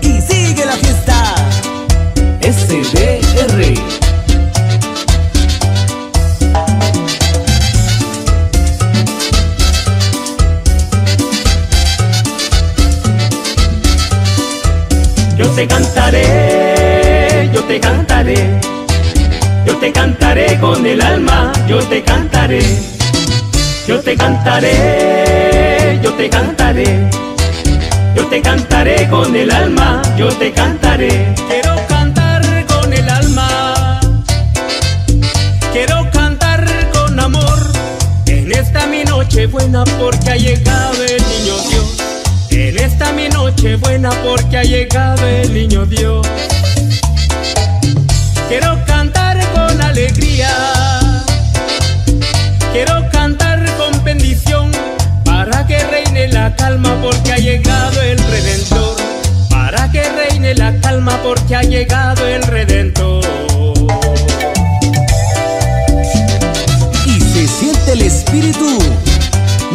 Y sigue la fiesta. SDR. Yo te cantaré, yo te cantaré, yo te cantaré con el alma, yo te cantaré, yo te cantaré, yo te cantaré, yo te cantaré con el alma, yo te cantaré. Quiero cantar con el alma, quiero cantar con amor, en esta mi noche buena porque ha llegado el niño Dios. En esta mi noche buena porque ha llegado el niño Dios. Quiero cantar con alegría, quiero cantar la calma porque ha llegado el Redentor. Para que reine la calma porque ha llegado el Redentor. Y se siente el espíritu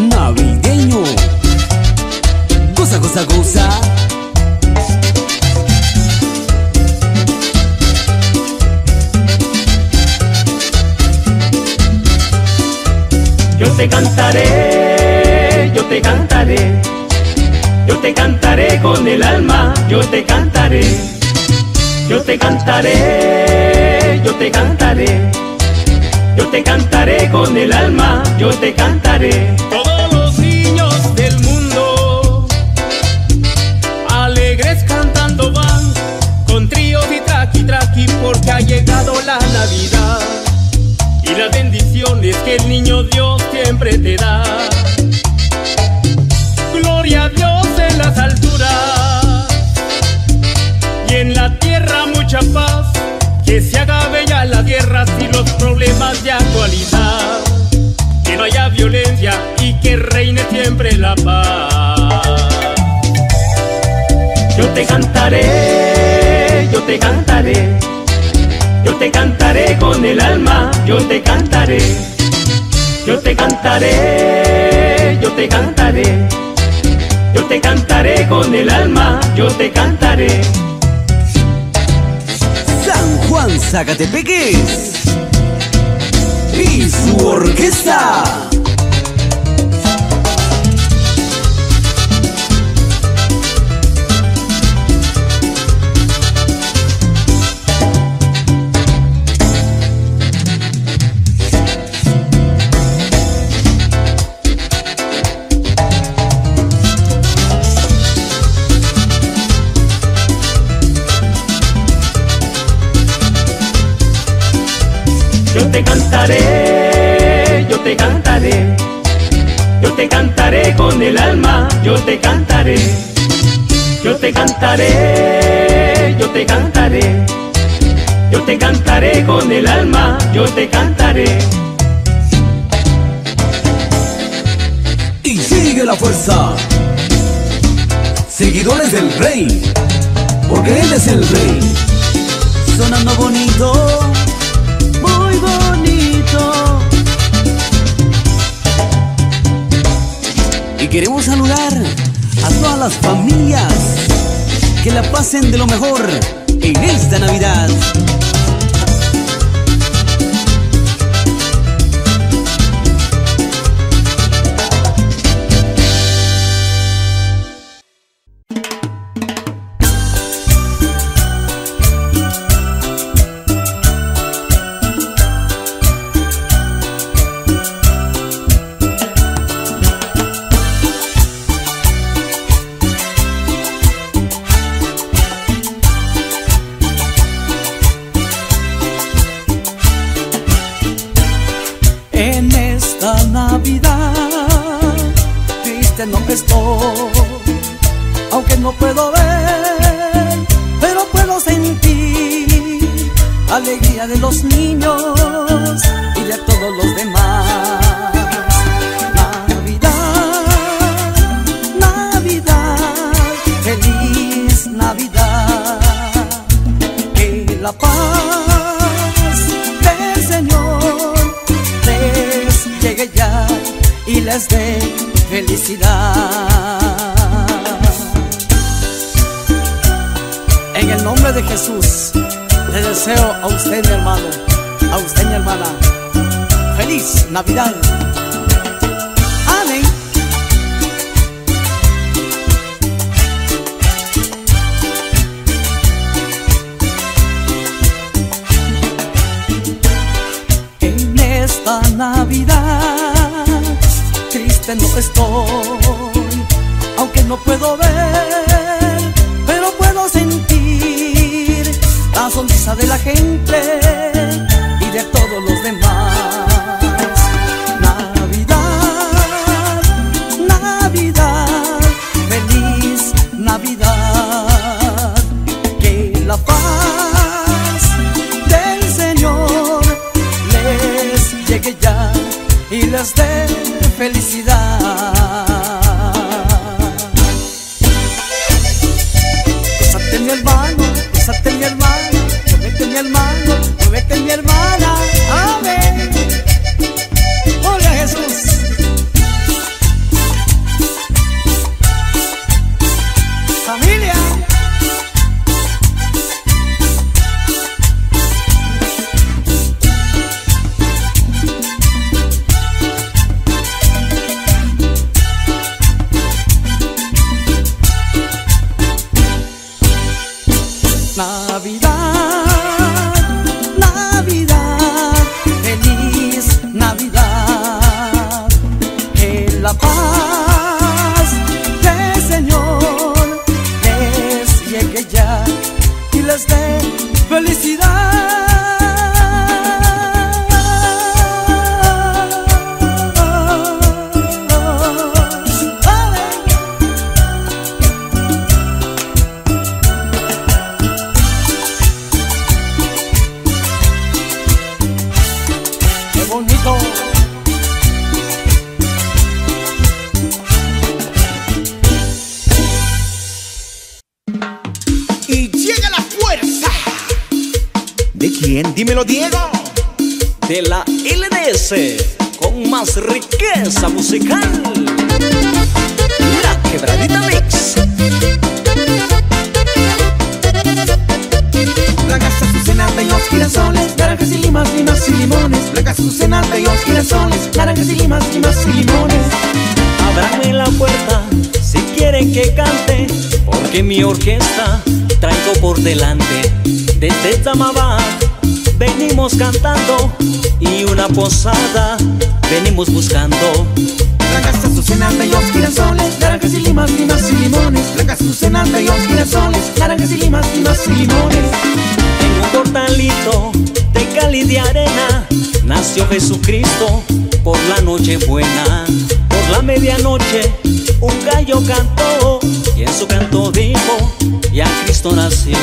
navideño. Goza, goza, goza. Yo te cantaré, yo te cantaré, yo te cantaré con el alma, yo te cantaré, yo te cantaré, yo te cantaré, yo te cantaré con el alma, yo te cantaré. Todos los niños del mundo, alegres cantando van, con tríos y traqui traqui porque ha llegado la Navidad. Y las bendiciones que el niño Dios siempre te da. Que se haga bella la tierra sin los problemas de actualidad. Que no haya violencia y que reine siempre la paz. Yo te cantaré, yo te cantaré, yo te cantaré con el alma, yo te cantaré, yo te cantaré, yo te cantaré, yo te cantaré con el alma, yo te cantaré. Juan Zacatepeques. Y su orquesta. Yo te cantaré, yo te cantaré, yo te cantaré con el alma, yo te cantaré, yo te cantaré, yo te cantaré, yo te cantaré con el alma, yo te cantaré. Y sigue la fuerza. Seguidores del rey. Porque él es el rey. Sonando bonito. Y queremos saludar a todas las familias que la pasen de lo mejor en esta Navidad. de felicidad. En el nombre de Jesús, le deseo a usted, mi hermano, a usted, mi hermana, feliz Navidad. Estoy, Dímelo, Diego. de la LDS con más riqueza musical. La quebradita mix. Blancas azucenas, bellos girasoles, naranjas y limas, limas y limones. Blancas azucenas, bellos girasoles, naranjas y limas, limas y limones. Ábrame la puerta si quieren que cante, porque mi orquesta traigo por delante. Desde Tamabá venimos cantando y una posada venimos buscando. Blancas azucenas, bellos girasoles, naranjas y limas, limas y limones. Blancas azucenas, bellos girasoles, naranjas y limas, limas y limones. En un portalito de Cali de arena nació Jesucristo por la noche buena. Por la medianoche un gallo cantó y en su canto dijo, ya Cristo nació.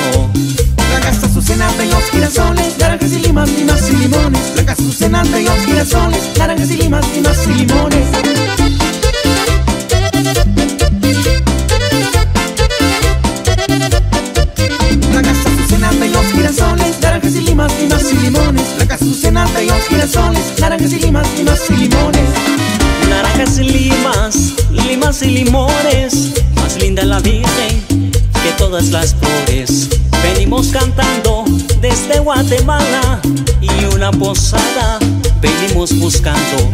Blancas azucenas, bellos girasoles, naranjas y limas, limas y limones. Blancas azucenas, bellos girasoles, naranjas y limas, limas y limones. Blancas azucenas, bellos girasoles, naranjas y limas, limas y limones. Blancas azucenas, bellos girasoles, naranjas y limas, limas y limones. Naranjas y limas, limas y limones, más linda la Virgen que todas las flores. Venimos cantando desde Guatemala y una posada venimos buscando.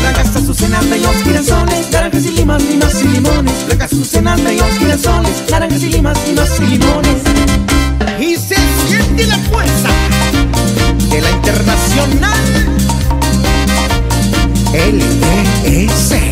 Blancas azucenas, bellos girasoles, naranjas y limas, limas y limones. Blancas azucenas, bellos girasoles, naranjas y limas, limas y limones. Y se siente la fuerza de la internacional LDS.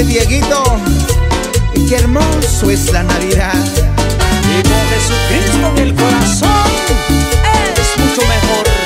Oye, Dieguito, qué hermoso es la Navidad. Y con Jesucristo en el corazón, es mucho mejor.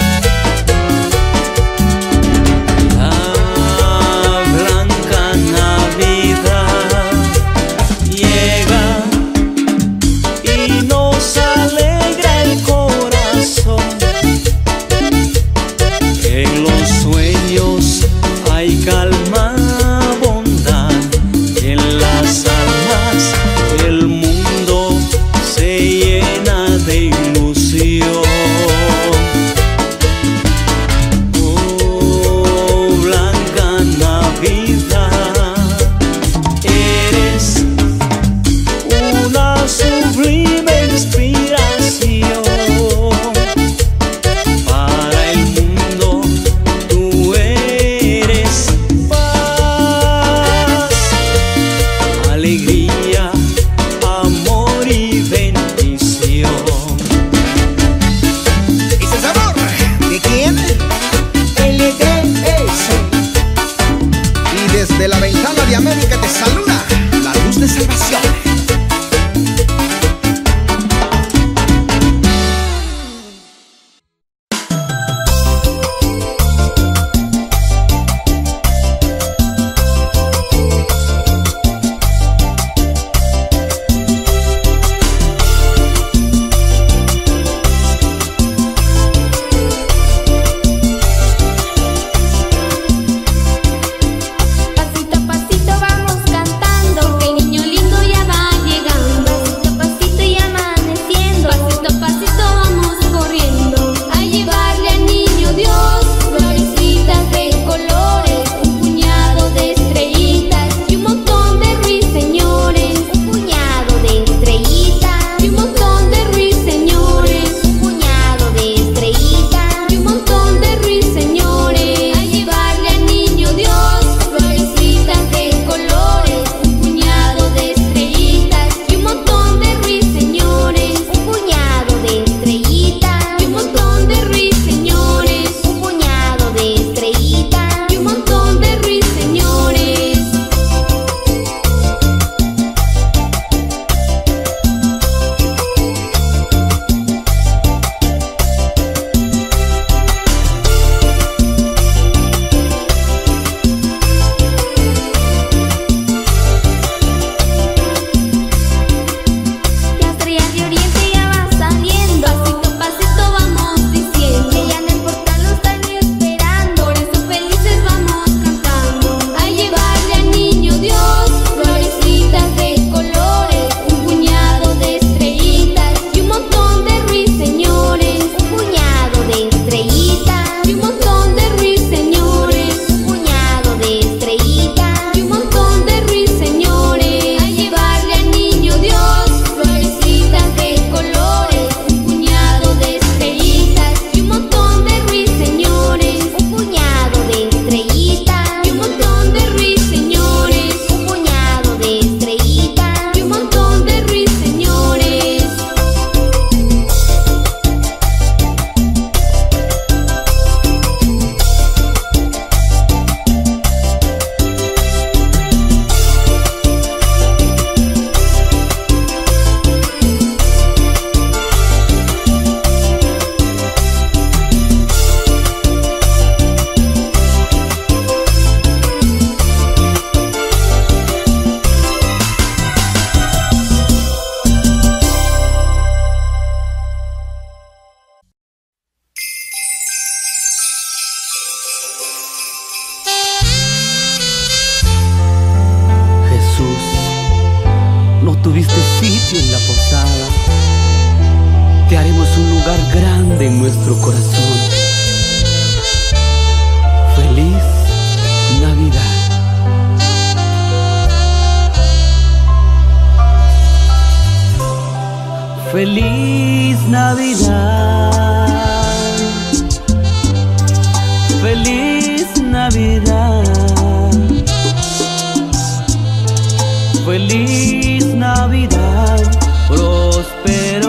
Feliz Navidad. Feliz Navidad. Próspero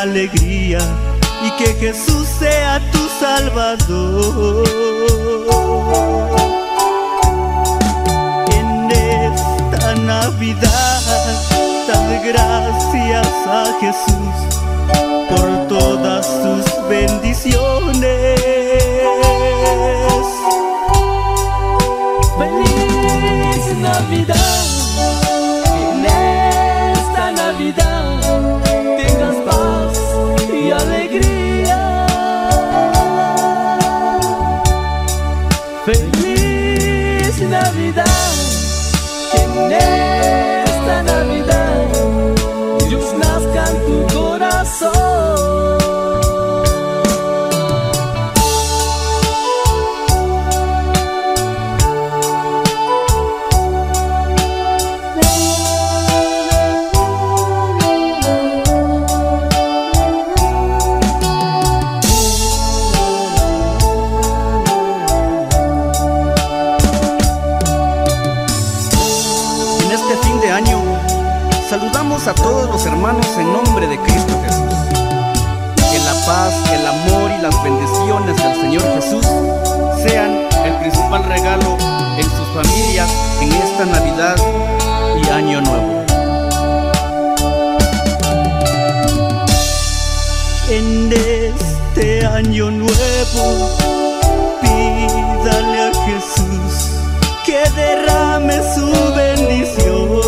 alegría y que Jesús sea tu Salvador. En esta Navidad, dad gracias a Jesús por todas sus bendiciones Y Año Nuevo. En este año nuevo, pídale a Jesús que derrame su bendición.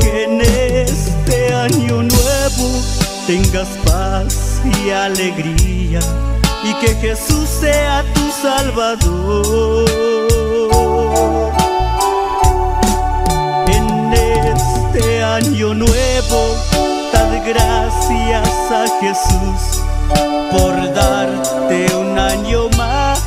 Que en este año nuevo tengas paz y alegría y que Jesús sea tu Salvador. En este año nuevo, dad gracias a Jesús por darte un año más.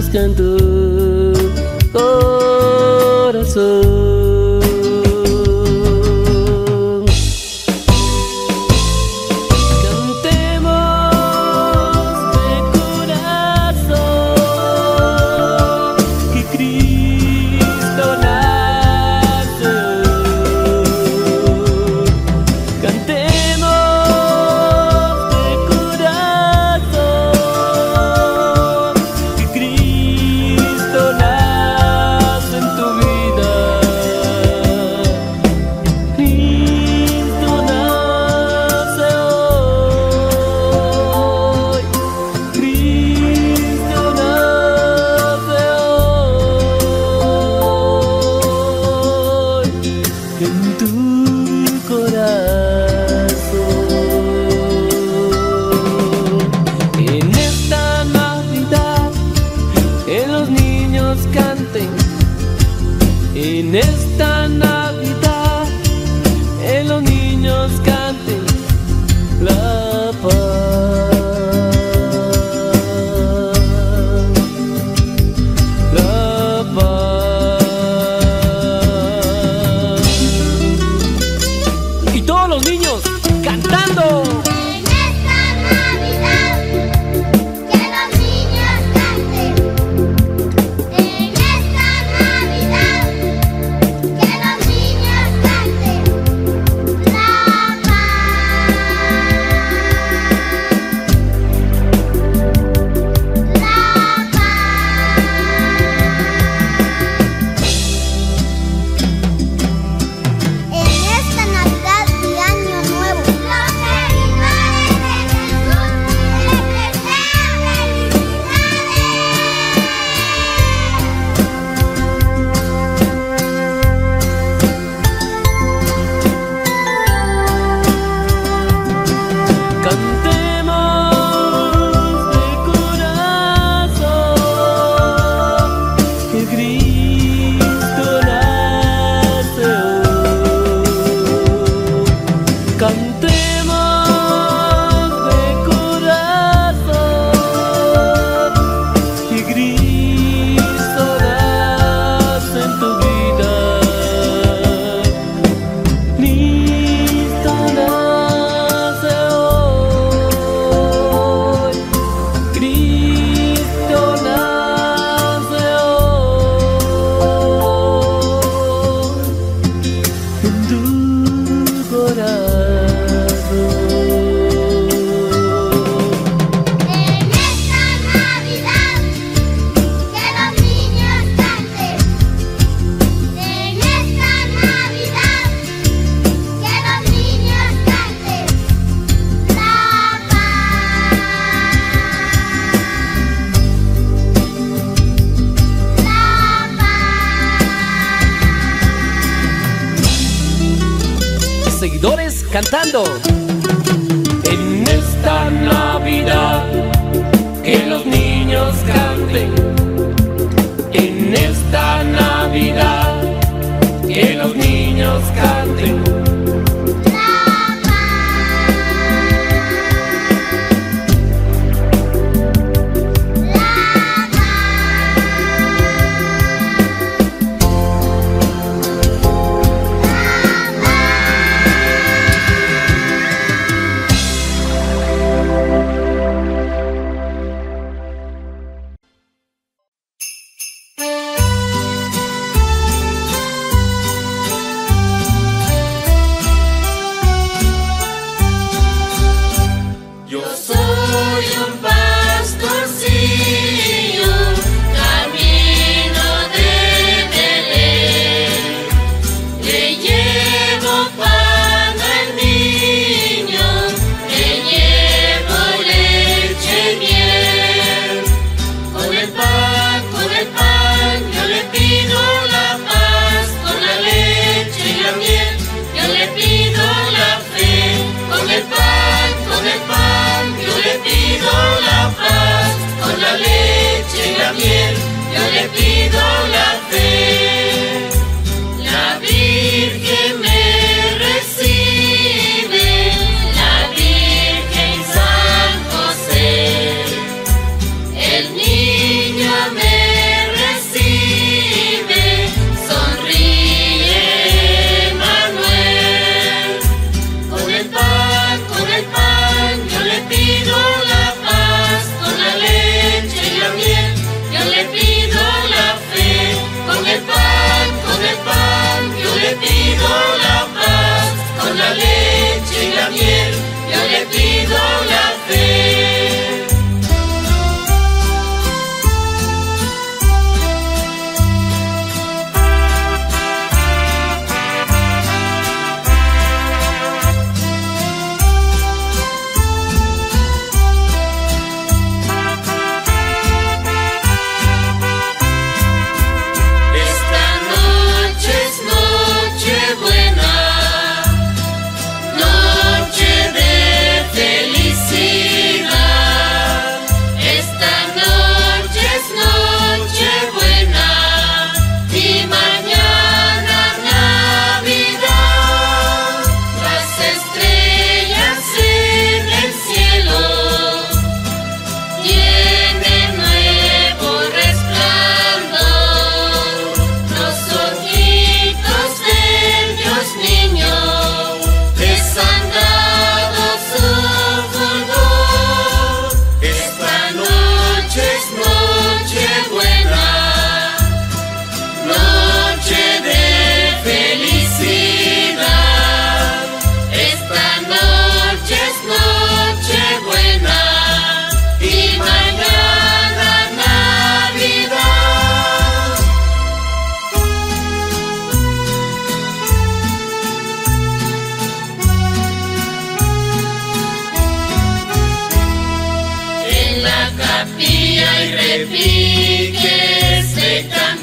Nazca en tu corazón. Desafía y repite, expectante.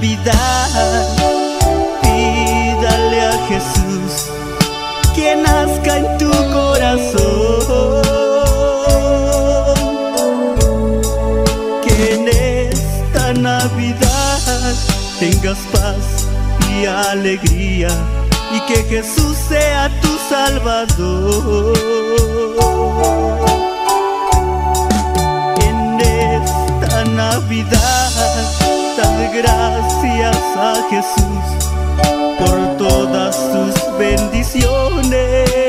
Navidad pídale a Jesús que nazca en tu corazón. Que en esta Navidad tengas paz y alegría y que Jesús sea tu Salvador. En esta Navidad, gracias a Jesús por todas sus bendiciones.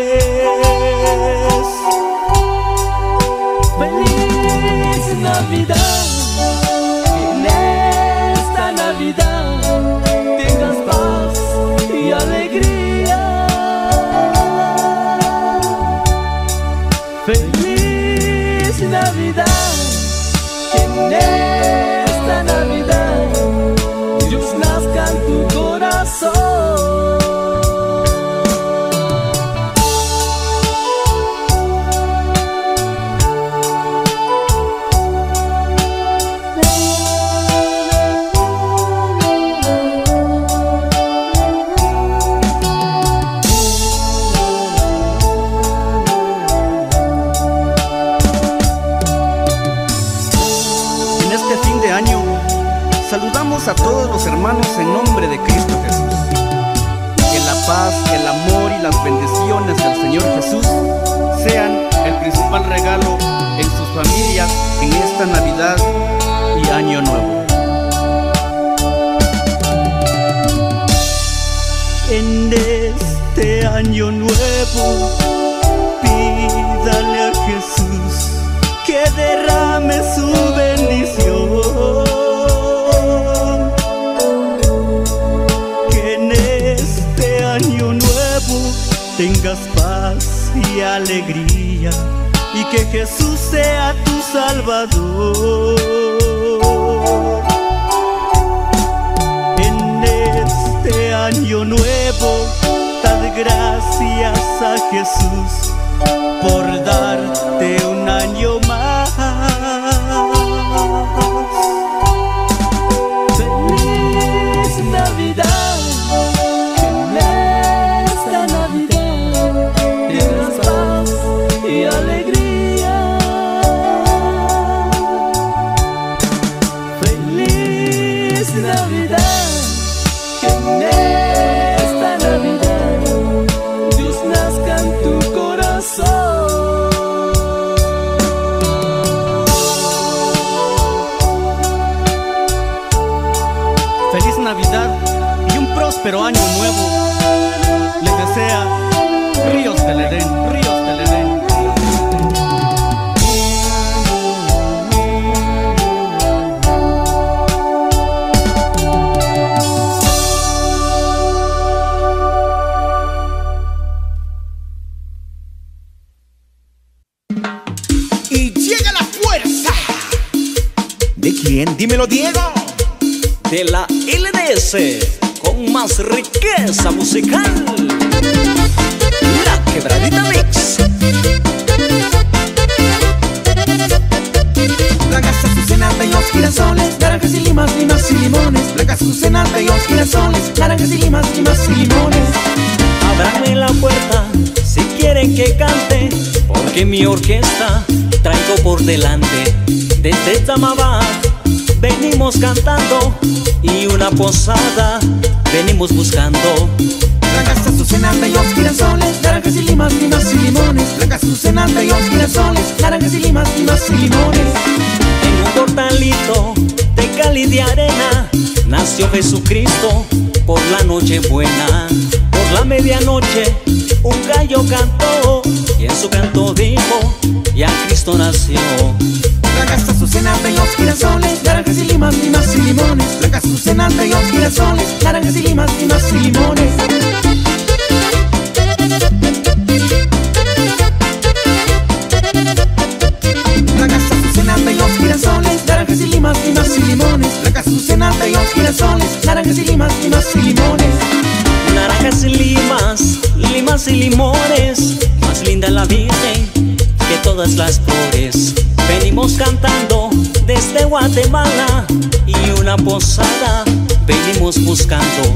A todos los hermanos en nombre de Cristo Jesús. Que la paz, el amor y las bendiciones del Señor Jesús sean el principal regalo en sus familias en esta Navidad y Año Nuevo. En este año nuevo, alegría y que Jesús sea tu Salvador. En este año nuevo, dad gracias a Jesús por darte un año más. Quién? Dímelo, Diego. de la LDS con más riqueza musical. La quebradita mix. Blancas azucenas, bellos girasoles, naranjas y limas, limas y limones. Blancas azucenas, bellos girasoles, naranjas y limas, limas y limones. Ábranme la puerta si quieren que cante, porque mi orquesta traigo por delante. Desde Tamabá venimos cantando y una posada venimos buscando. Blancas azucenas, bellos girasoles, naranjas y limas, limas y limones. Blancas azucenas, bellos girasoles, naranjas y limas, limas y limones. En un portalito de Cali de arena nació Jesucristo por la noche buena. Por la medianoche un gallo cantó y en su canto dijo, ya Cristo nació. Blancas azucenas, bellos girasoles, naranjas y limas, limas y limones. Blancas azucenas, bellos girasoles, Y una posada venimos buscando.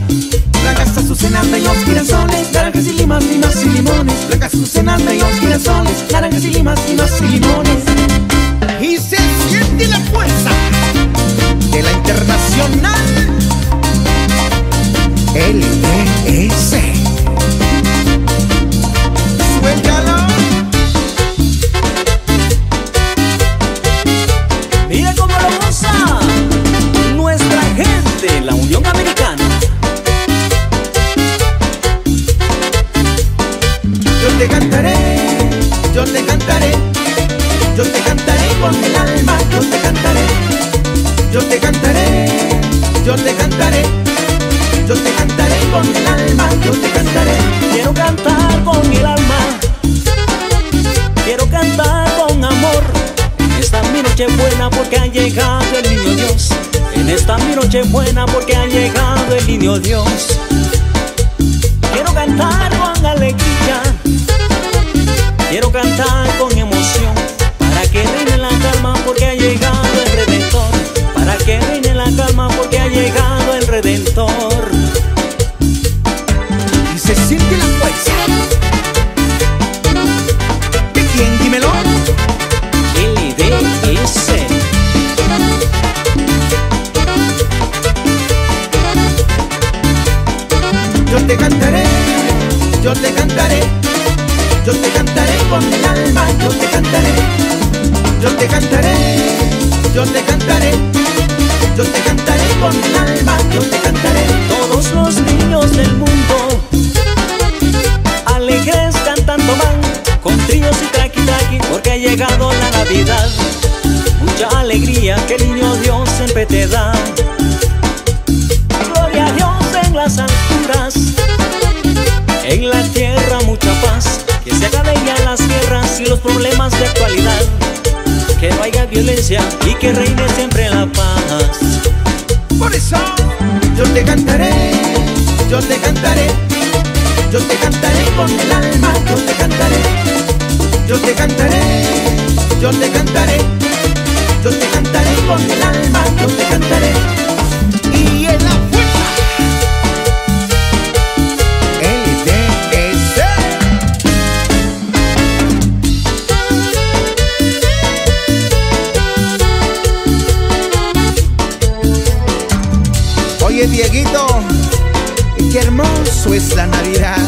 Blancas azucenas, bellos girasoles, naranjas y limas, limas y limones. Blancas azucenas, bellos girasoles, naranjas y limas, limas y limones. Y se siente la fuerza de la internacional LDS. Niño Dios. La Navidad. Mucha alegría que el niño Dios siempre te da. Gloria a Dios en las alturas, en la tierra mucha paz. Que se acaben ya las guerras y los problemas de actualidad. Que no haya violencia y que reine siempre la paz. Por eso yo te cantaré, yo te cantaré, yo te cantaré con el alma, yo te cantaré, yo te cantaré, yo te cantaré, yo te cantaré con el alma, yo te cantaré. Y en la fuerza. Oye Dieguito, qué hermoso es la Navidad.